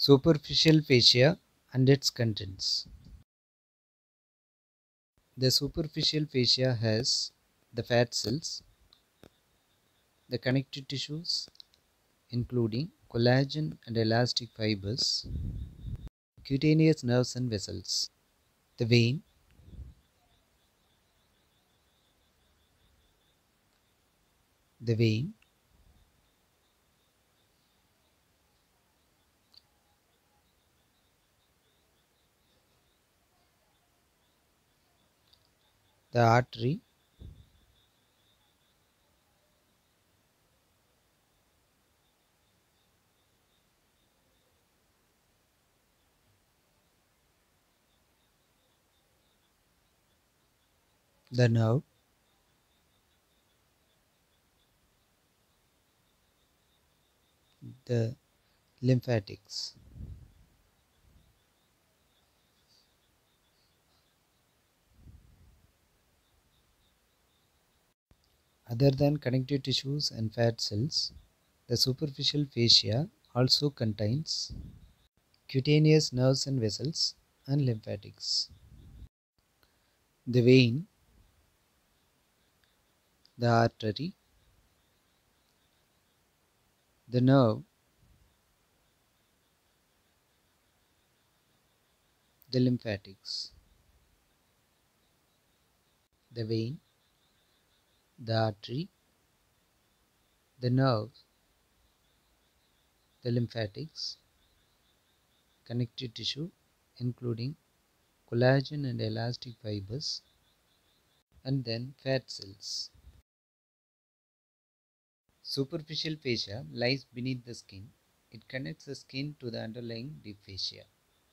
Superficial fascia and its contents. The superficial fascia has the fat cells, the connective tissues, including collagen and elastic fibers, cutaneous nerves and vessels, the vein, the vein, the artery, the nerve, the lymphatics. Other than connective tissues and fat cells, the superficial fascia also contains cutaneous nerves and vessels and lymphatics. The vein, the artery, the nerve, the lymphatics. The vein, the artery, the nerve, the lymphatics, connective tissue including collagen and elastic fibers, and then fat cells. Superficial fascia lies beneath the skin. It connects the skin to the underlying deep fascia,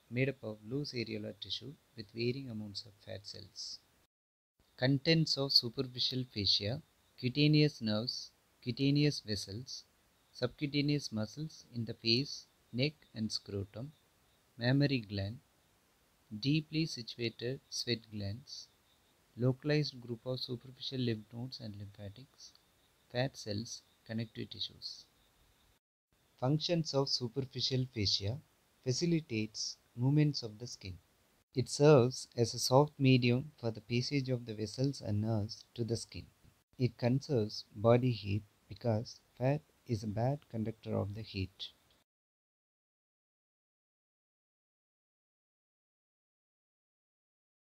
made up of loose areolar tissue with varying amounts of fat cells. Contents of superficial fascia cutaneous nerves, cutaneous vessels, subcutaneous muscles in the face, neck, and scrotum, mammary gland, deeply situated sweat glands, localized group of superficial lymph nodes and lymphatics, fat cells, connective tissues. Functions of superficial fascia facilitates movements of the skin. It serves as a soft medium for the passage of the vessels and nerves to the skin. It conserves body heat because fat is a bad conductor of the heat.